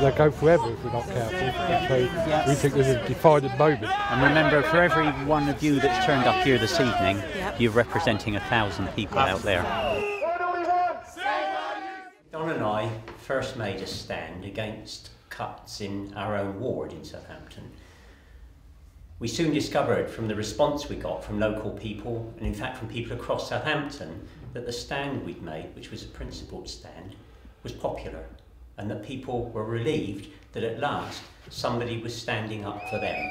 they'll go forever if we're not careful. So we think this is a defining moment. And remember, for every one of you that's turned up here this evening, Yep. you're representing a thousand people out there. Don and I first made a stand against cuts in our own ward in Southampton. We soon discovered from the response we got from local people, and in fact from people across Southampton, that the stand we'd made, which was a principled stand, was popular, and that people were relieved that at last somebody was standing up for them.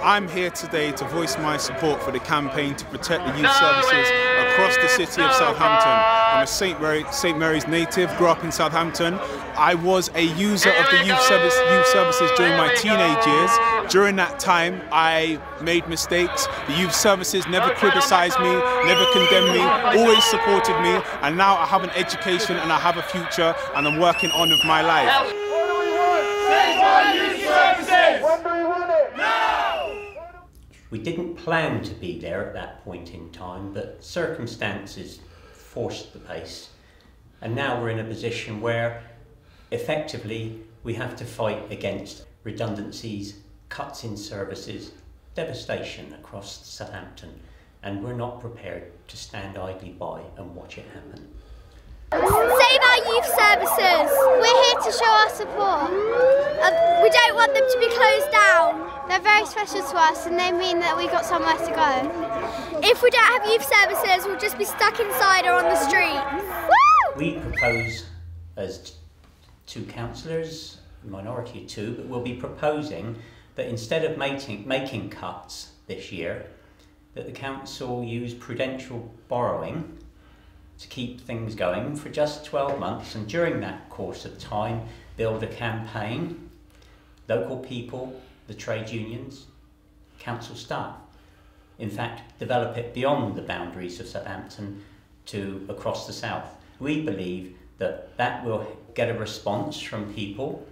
I'm here today to voice my support for the campaign to protect the youth services across the city of Southampton. I'm a St. Mary, St. Mary's native, grew up in Southampton. I was a user of the youth, service, youth services during my teenage years. During that time, I made mistakes. The youth services never criticised me, never condemned me, always supported me. And now I have an education and I have a future and I'm working on with my life. We didn't plan to be there at that point in time, but circumstances forced the pace. And now we're in a position where effectively we have to fight against redundancies, cuts in services, devastation across Southampton. And we're not prepared to stand idly by and watch it happen. Save our youth services. We're here to show our support. Uh, we don't want them to be closed down. They're very special to us and they mean that we've got somewhere to go. If we don't have youth services, we'll just be stuck inside or on the street. Woo! We propose as two councillors, minority two, but we'll be proposing that instead of making, making cuts this year, that the council use prudential borrowing to keep things going for just 12 months and during that course of time build a campaign, local people, the trade unions, council staff. In fact, develop it beyond the boundaries of Southampton to across the south. We believe that that will get a response from people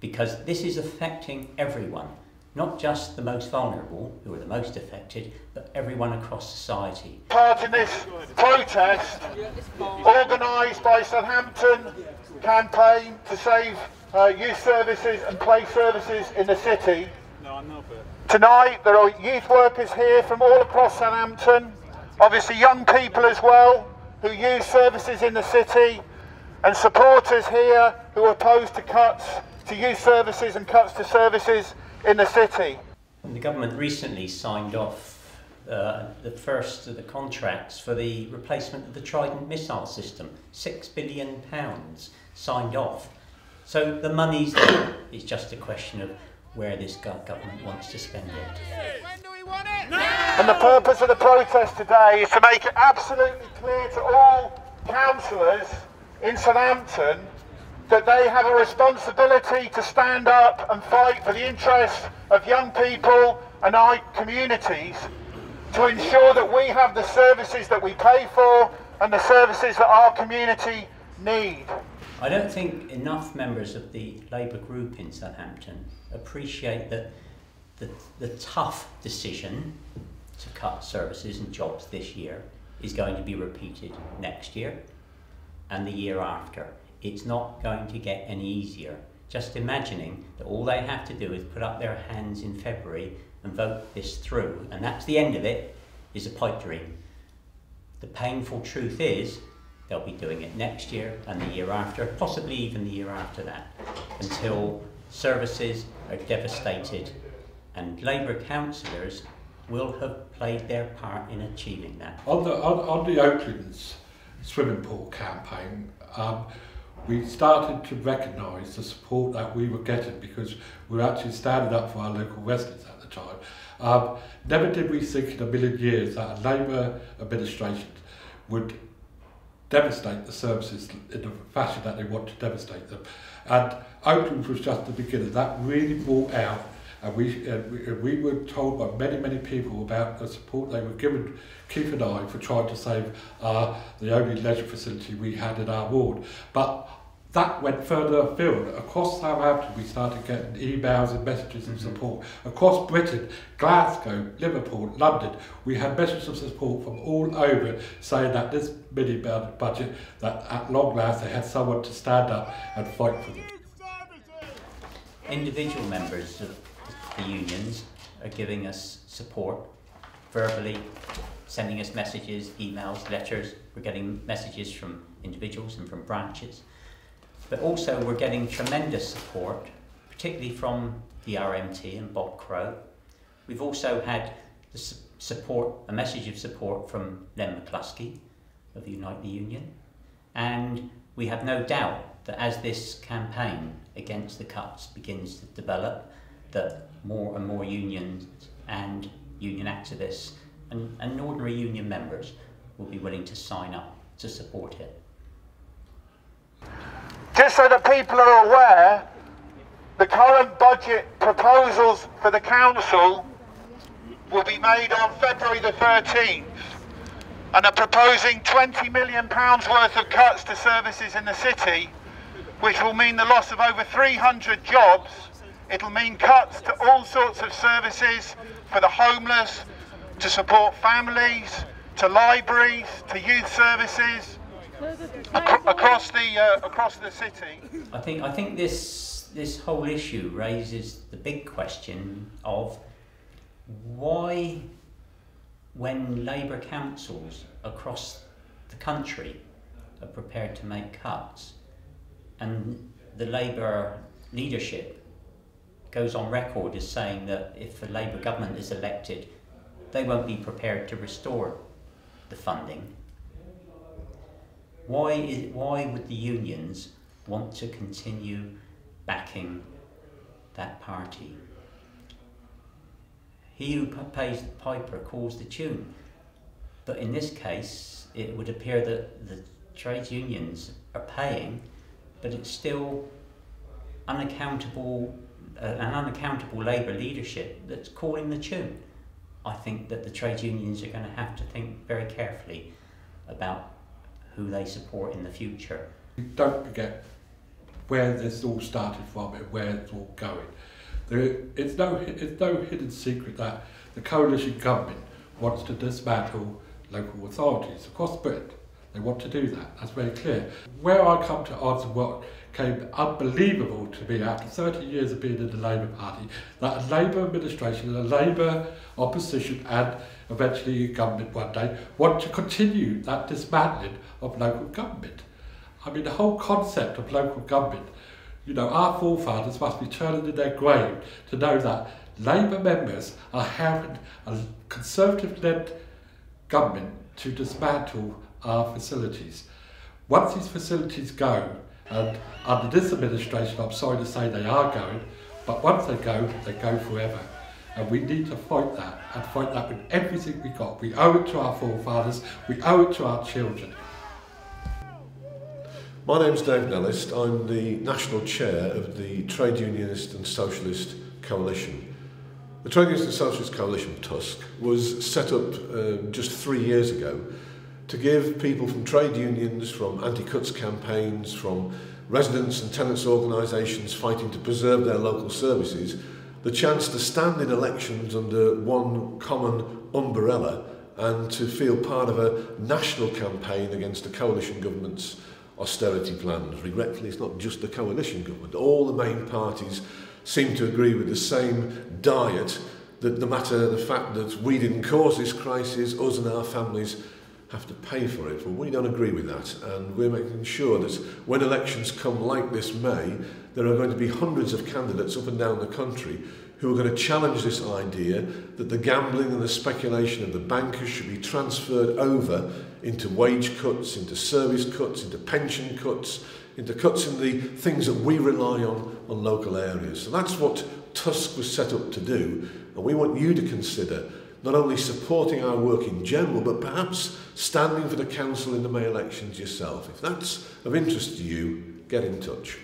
because this is affecting everyone, not just the most vulnerable who are the most affected, but everyone across society. part in this protest organised by Southampton campaign to save uh, youth services and play services in the city. Tonight there are youth workers here from all across Southampton, obviously young people as well who use services in the city and supporters here who are opposed to cuts to youth services and cuts to services in the city. The government recently signed off uh, the first of the contracts for the replacement of the Trident missile system. Six billion pounds signed off. So the money's there. It's just a question of where this government wants to spend it. And the purpose of the protest today is to make it absolutely clear to all councillors in Southampton that they have a responsibility to stand up and fight for the interests of young people and our communities to ensure that we have the services that we pay for and the services that our community need. I don't think enough members of the Labour group in Southampton appreciate that the, the tough decision to cut services and jobs this year is going to be repeated next year and the year after. It's not going to get any easier. Just imagining that all they have to do is put up their hands in February and vote this through, and that's the end of it, is a pipe dream. The painful truth is they'll be doing it next year and the year after, possibly even the year after that, until services are devastated and Labour councillors will have played their part in achieving that. On the, on, on the Oaklands swimming pool campaign, um, we started to recognise the support that we were getting because we were actually standing up for our local residents at the time. Um, never did we think in a million years that a Labour administration would devastate the services in the fashion that they want to devastate them. And Oaklands was just the beginning. That really brought out and we, uh, we, uh, we were told by many, many people about the support they were given Keith and I for trying to save uh, the only leisure facility we had in our ward. But that went further afield. Across Southampton, we started getting emails and messages of support. Across Britain, Glasgow, Liverpool, London, we had messages of support from all over saying that this mini budget, that at long last they had someone to stand up and fight for them. Individual members of the unions are giving us support verbally, sending us messages, emails, letters. We're getting messages from individuals and from branches. But also we're getting tremendous support, particularly from the RMT and Bob Crow. We've also had the support, a message of support from Len McCluskey of Unite the Union. And we have no doubt that as this campaign against the cuts begins to develop, that more and more unions and union activists and, and ordinary union members will be willing to sign up to support it. Just so that people are aware, the current budget proposals for the council will be made on February the 13th and are proposing £20 million worth of cuts to services in the city, which will mean the loss of over 300 jobs. It'll mean cuts to all sorts of services for the homeless, to support families, to libraries, to youth services, across the uh, across the city. I think I think this this whole issue raises the big question of why, when Labour councils across the country are prepared to make cuts, and the Labour leadership goes on record as saying that if the Labour government is elected, they won't be prepared to restore the funding why, is, why would the unions want to continue backing that party? He who pays the piper calls the tune. But in this case, it would appear that the trade unions are paying, but it's still unaccountable, an unaccountable Labour leadership that's calling the tune. I think that the trade unions are going to have to think very carefully about who they support in the future. Don't forget where this all started from and where it's all going. There, it's, no, it's no hidden secret that the coalition government wants to dismantle local authorities across Britain. They want to do that, that's very clear. Where I come to answer what came unbelievable to me after 30 years of being in the Labour Party, that a Labour administration, a Labour opposition and eventually government one day want to continue that dismantling of local government. I mean, the whole concept of local government, you know, our forefathers must be turning in their grave to know that Labour members are having a Conservative-led government to dismantle our facilities. Once these facilities go, and under this administration, I'm sorry to say they are going, but once they go, they go forever. And we need to fight that, and fight that with everything we got. We owe it to our forefathers, we owe it to our children. My name's Dave Nellist. I'm the National Chair of the Trade Unionist and Socialist Coalition. The Trade Unionist and Socialist Coalition, TUSC, was set up uh, just three years ago to give people from trade unions, from anti-cuts campaigns, from residents and tenants organisations fighting to preserve their local services, the chance to stand in elections under one common umbrella and to feel part of a national campaign against the coalition government's austerity plans. Regretfully, it's not just the coalition government. All the main parties seem to agree with the same diet that the matter, the fact that we didn't cause this crisis, us and our families have to pay for it. Well, we don't agree with that, and we're making sure that when elections come like this May, there are going to be hundreds of candidates up and down the country who are going to challenge this idea that the gambling and the speculation of the bankers should be transferred over into wage cuts, into service cuts, into pension cuts, into cuts in the things that we rely on on local areas. So that's what TUSC was set up to do, and we want you to consider not only supporting our work in general, but perhaps standing for the council in the May elections yourself. If that's of interest to you, get in touch.